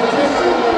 Thank şey you.